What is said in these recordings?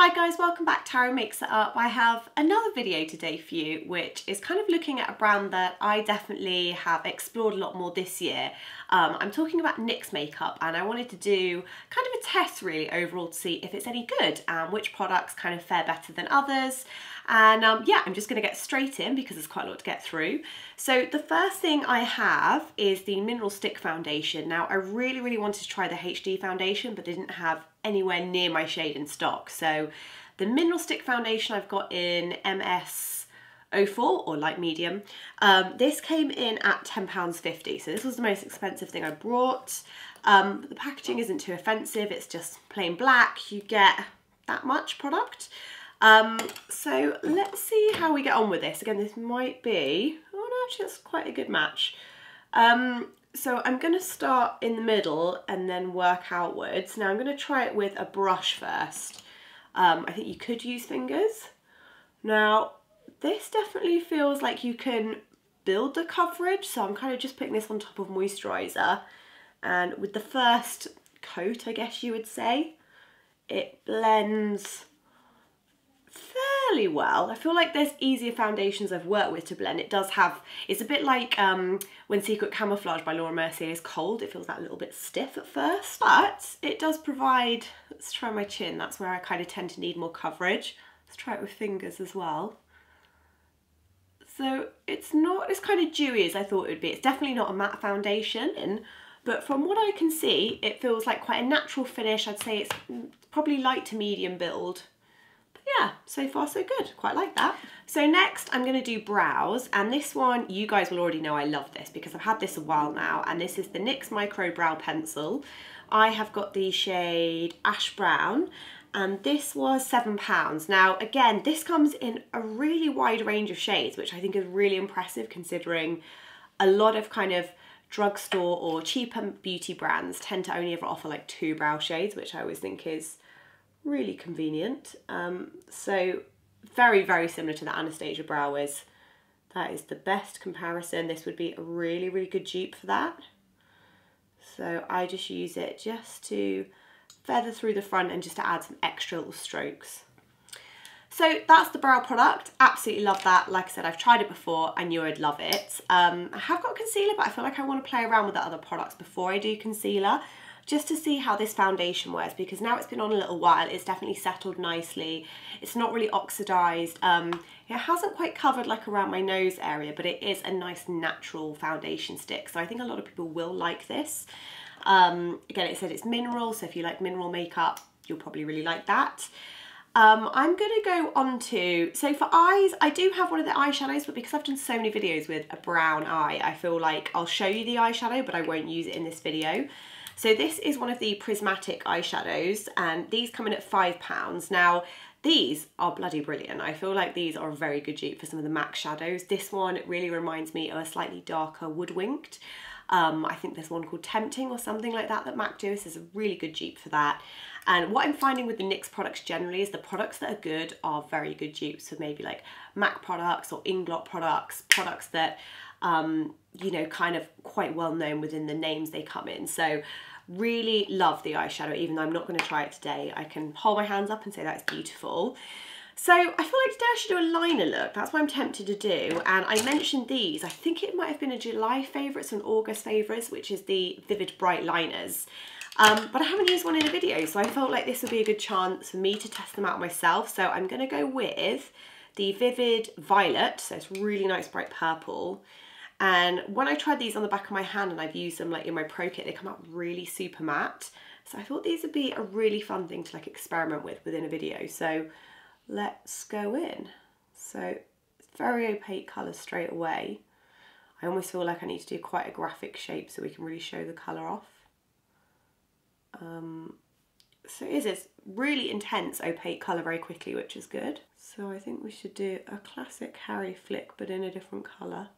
Hi guys, welcome back to Harry Makes It Up. I have another video today for you which is kind of looking at a brand that I definitely have explored a lot more this year. Um, I'm talking about NYX makeup and I wanted to do kind of test really overall to see if it's any good and which products kind of fare better than others. And um, yeah, I'm just gonna get straight in because there's quite a lot to get through. So the first thing I have is the Mineral Stick Foundation. Now I really, really wanted to try the HD foundation but didn't have anywhere near my shade in stock. So the Mineral Stick Foundation I've got in MS 04 or light medium. Um, this came in at £10.50, so this was the most expensive thing I brought. Um, the packaging isn't too offensive, it's just plain black. You get that much product. Um, so let's see how we get on with this. Again, this might be, oh no, actually it's quite a good match. Um, so I'm going to start in the middle and then work outwards. Now I'm going to try it with a brush first. Um, I think you could use fingers. Now this definitely feels like you can build the coverage so I'm kind of just putting this on top of moisturiser and with the first coat I guess you would say it blends fairly well. I feel like there's easier foundations I've worked with to blend. It does have, it's a bit like um, when Secret Camouflage by Laura Mercier is cold. It feels that little bit stiff at first, but it does provide, let's try my chin. That's where I kind of tend to need more coverage. Let's try it with fingers as well. So it's not as kind of dewy as I thought it would be. It's definitely not a matte foundation, but from what I can see, it feels like quite a natural finish. I'd say it's probably light to medium build yeah, so far so good. Quite like that. So next I'm going to do brows and this one you guys will already know I love this because I've had this a while now and this is the NYX Micro Brow Pencil. I have got the shade Ash Brown and this was seven pounds. Now again this comes in a really wide range of shades which I think is really impressive considering a lot of kind of drugstore or cheaper beauty brands tend to only ever offer like two brow shades which I always think is really convenient. Um, so very, very similar to the Anastasia Brow Wiz. That is the best comparison. This would be a really, really good dupe for that. So I just use it just to feather through the front and just to add some extra little strokes. So that's the brow product. Absolutely love that. Like I said, I've tried it before. I knew I'd love it. Um, I have got concealer, but I feel like I want to play around with the other products before I do concealer just to see how this foundation wears because now it's been on a little while it's definitely settled nicely it's not really oxidized um, it hasn't quite covered like around my nose area but it is a nice natural foundation stick so I think a lot of people will like this um, again it said it's mineral so if you like mineral makeup you'll probably really like that um, I'm going to go on to, so for eyes, I do have one of the eyeshadows, but because I've done so many videos with a brown eye, I feel like I'll show you the eyeshadow, but I won't use it in this video. So this is one of the prismatic eyeshadows and these come in at five pounds. Now, these are bloody brilliant. I feel like these are a very good dupe for some of the MAC shadows. This one really reminds me of a slightly darker Woodwinked. Um, I think there's one called Tempting or something like that that MAC do. This is a really good dupe for that. And what I'm finding with the NYX products generally is the products that are good are very good dupes for maybe like MAC products or Inglot products, products that um, you know, kind of quite well known within the names they come in. So really love the eyeshadow, even though I'm not going to try it today. I can hold my hands up and say that's beautiful. So I feel like today I should do a liner look. That's what I'm tempted to do. And I mentioned these. I think it might have been a July favourites and August favourites, which is the Vivid Bright Liners. Um, but I haven't used one in a video, so I felt like this would be a good chance for me to test them out myself. So I'm going to go with the Vivid Violet. So it's really nice bright purple. And when I tried these on the back of my hand and I've used them like in my Pro Kit, they come out really super matte. So I thought these would be a really fun thing to like experiment with within a video. So let's go in. So very opaque colour straight away. I almost feel like I need to do quite a graphic shape so we can really show the colour off. Um, so it is this really intense opaque colour very quickly, which is good. So I think we should do a classic Harry flick, but in a different colour.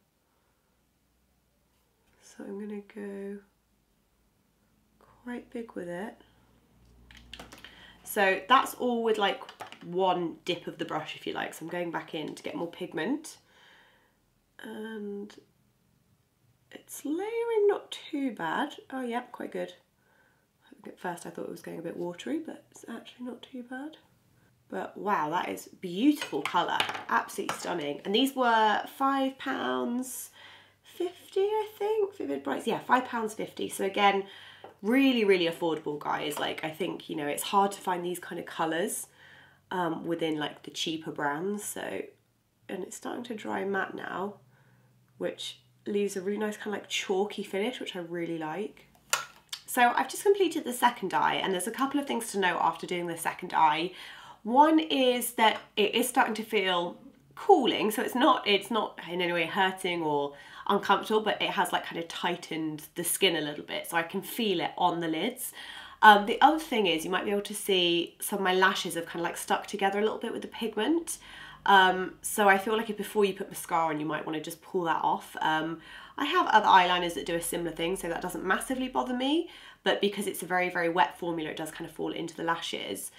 So I'm going to go quite big with it. So that's all with like one dip of the brush if you like. So I'm going back in to get more pigment. And it's layering not too bad. Oh yeah, quite good. At first I thought it was going a bit watery, but it's actually not too bad. But wow, that is beautiful colour. Absolutely stunning. And these were five pounds 50, I think. Vivid Brights, yeah, five pounds 50. So again, really, really affordable, guys. Like, I think, you know, it's hard to find these kind of colours um, within like the cheaper brands. So, and it's starting to dry matte now, which leaves a really nice kind of like chalky finish, which I really like. So I've just completed the second eye and there's a couple of things to note after doing the second eye. One is that it is starting to feel cooling, so it's not it's not in any way hurting or uncomfortable, but it has like kind of tightened the skin a little bit, so I can feel it on the lids. Um, the other thing is you might be able to see some of my lashes have kind of like stuck together a little bit with the pigment. Um, so I feel like if before you put mascara on, you might want to just pull that off. Um, I have other eyeliners that do a similar thing, so that doesn't massively bother me, but because it's a very, very wet formula, it does kind of fall into the lashes.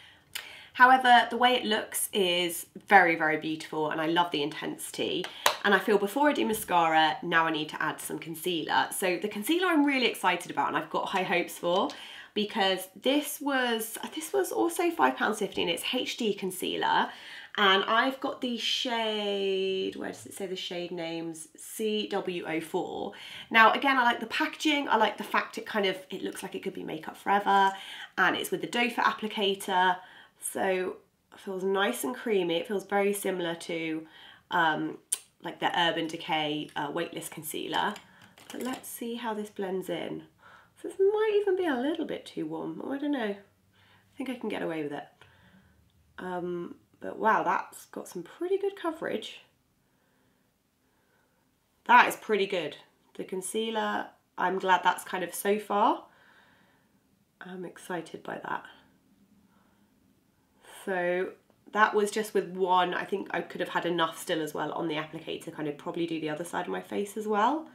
However, the way it looks is very, very beautiful and I love the intensity. And I feel before I do mascara, now I need to add some concealer. So the concealer I'm really excited about and I've got high hopes for because this was this was also £5.50 and it's HD concealer and I've got the shade, where does it say the shade names? CW04. Now again, I like the packaging, I like the fact it kind of, it looks like it could be makeup forever and it's with the foot applicator. So it feels nice and creamy. It feels very similar to um, like the Urban Decay uh, Weightless Concealer. But let's see how this blends in. So this might even be a little bit too warm. Oh, I don't know. I think I can get away with it. Um, but wow, that's got some pretty good coverage. That is pretty good. The concealer, I'm glad that's kind of so far. I'm excited by that. So that was just with one. I think I could have had enough still as well on the applicator to kind of probably do the other side of my face as well.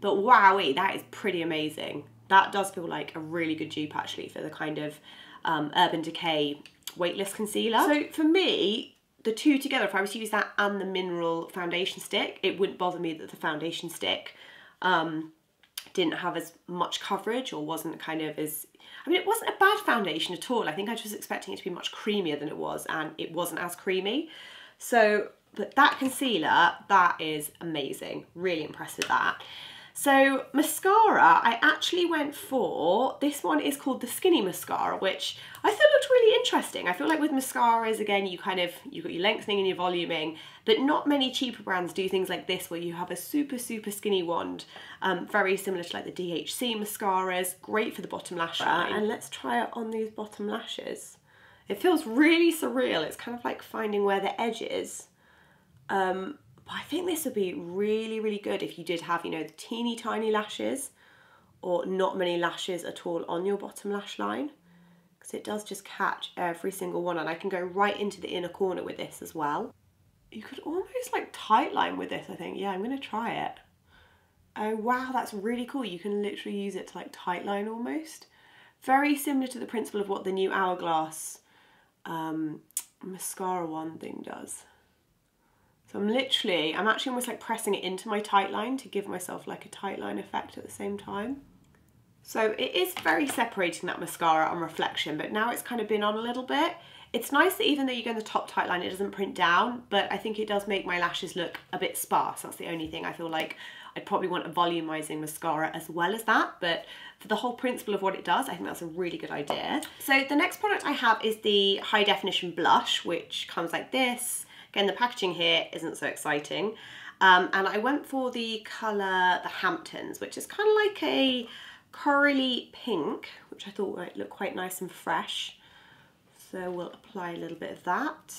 But wowie, that is pretty amazing. That does feel like a really good dupe actually for the kind of um, Urban Decay weightless concealer. So for me, the two together, if I was to use that and the mineral foundation stick, it wouldn't bother me that the foundation stick um, didn't have as much coverage or wasn't kind of as I mean, it wasn't a bad foundation at all. I think I was just expecting it to be much creamier than it was, and it wasn't as creamy. So, but that concealer, that is amazing. Really impressed with that. So mascara, I actually went for, this one is called the Skinny Mascara, which I thought looked really interesting. I feel like with mascaras, again, you kind of, you've got your lengthening and your voluming, but not many cheaper brands do things like this where you have a super, super skinny wand, um, very similar to like the DHC mascaras, great for the bottom lash line. And let's try it on these bottom lashes. It feels really surreal. It's kind of like finding where the edge is. Um, but I think this would be really, really good if you did have, you know, the teeny tiny lashes or not many lashes at all on your bottom lash line because it does just catch every single one and I can go right into the inner corner with this as well. You could almost like tight line with this, I think. Yeah, I'm to try it. Oh, wow, that's really cool. You can literally use it to like tight line almost. Very similar to the principle of what the new Hourglass um, mascara one thing does. So I'm literally, I'm actually almost like pressing it into my tight line to give myself like a tight line effect at the same time. So it is very separating that mascara on reflection, but now it's kind of been on a little bit. It's nice that even though you go in the top tight line, it doesn't print down, but I think it does make my lashes look a bit sparse. That's the only thing I feel like I'd probably want a volumizing mascara as well as that, but for the whole principle of what it does, I think that's a really good idea. So the next product I have is the high definition blush, which comes like this. Again, the packaging here isn't so exciting. Um, and I went for the colour the Hamptons, which is kind of like a corally pink, which I thought might look quite nice and fresh. So we'll apply a little bit of that.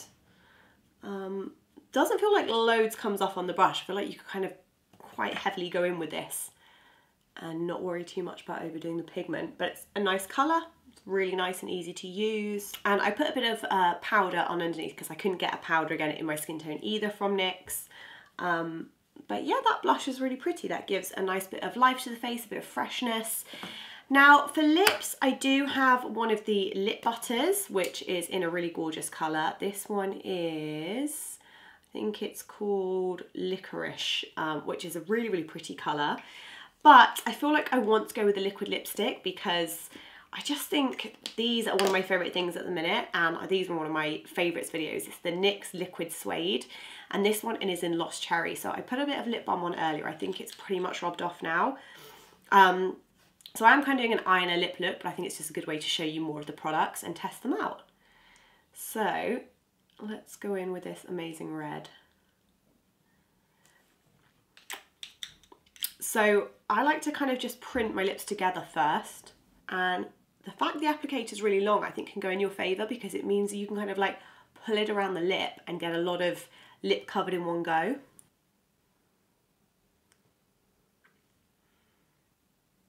Um, doesn't feel like loads comes off on the brush. I feel like you could kind of quite heavily go in with this and not worry too much about overdoing the pigment. But it's a nice colour, really nice and easy to use. And I put a bit of uh, powder on underneath because I couldn't get a powder again in my skin tone either from NYX. Um, but yeah, that blush is really pretty. That gives a nice bit of life to the face, a bit of freshness. Now for lips, I do have one of the lip butters, which is in a really gorgeous colour. This one is, I think it's called Licorice, um, which is a really, really pretty colour. But I feel like I want to go with a liquid lipstick because I just think these are one of my favourite things at the minute and these are one of my favourites videos. It's the NYX Liquid Suede and this one is in Lost Cherry. So I put a bit of lip balm on earlier. I think it's pretty much rubbed off now. Um, so I'm kind of doing an eye and a lip look, but I think it's just a good way to show you more of the products and test them out. So let's go in with this amazing red. So I like to kind of just print my lips together first and the fact the applicator is really long I think can go in your favour because it means you can kind of like pull it around the lip and get a lot of lip covered in one go.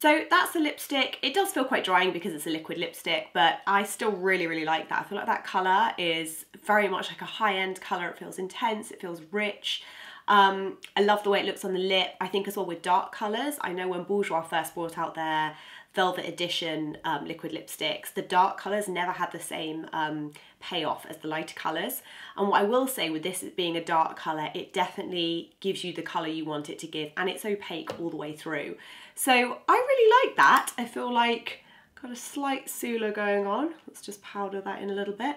So that's the lipstick. It does feel quite drying because it's a liquid lipstick, but I still really, really like that. I feel like that colour is very much like a high-end colour. It feels intense, it feels rich. Um, I love the way it looks on the lip. I think as well with dark colours, I know when Bourjois first brought out their Velvet Edition um, liquid lipsticks, the dark colours never had the same um, payoff as the lighter colours. And what I will say with this being a dark colour, it definitely gives you the colour you want it to give and it's opaque all the way through. So I really like that. I feel like got a slight Sula going on. Let's just powder that in a little bit.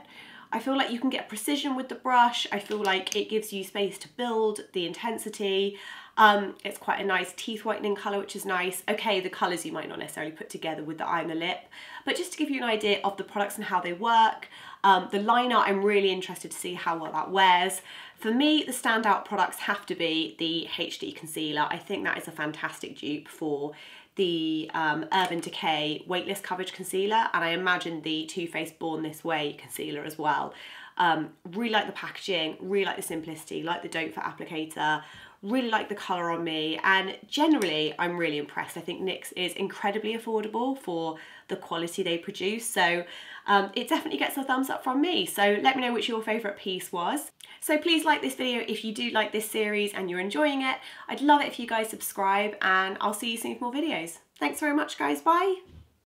I feel like you can get precision with the brush. I feel like it gives you space to build the intensity. Um, it's quite a nice teeth whitening colour, which is nice. Okay, the colours you might not necessarily put together with the eye and the lip, but just to give you an idea of the products and how they work. Um, the liner, I'm really interested to see how well that wears. For me, the standout products have to be the HD concealer. I think that is a fantastic dupe for the um, Urban Decay Weightless Coverage Concealer and I imagine the Too Faced Born This Way concealer as well. Um, really like the packaging, really like the simplicity, like the doe foot applicator, really like the colour on me and generally I'm really impressed. I think NYX is incredibly affordable for the quality they produce so um, it definitely gets a thumbs up from me. So let me know which your favourite piece was. So please like this video if you do like this series and you're enjoying it. I'd love it if you guys subscribe and I'll see you soon with more videos. Thanks very much guys, bye!